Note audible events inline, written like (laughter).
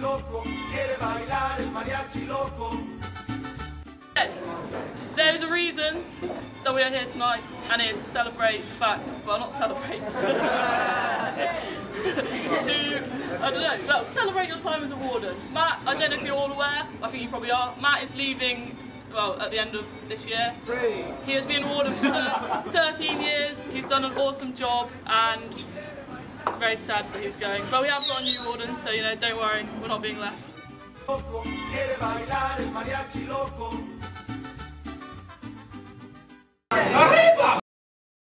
loco, quiere bailar el mariachi loco. There's a reason that we are here tonight, and it is to celebrate the fact, well, not celebrate, (laughs) to, I don't know, well, celebrate your time as a warden. Matt, I don't know if you're all aware, I think you probably are, Matt is leaving well, at the end of this year. He has been warden for 13 years, he's done an awesome job, and it's very sad that he's going. But we have got a new warden, so, you know, don't worry, we're not being left.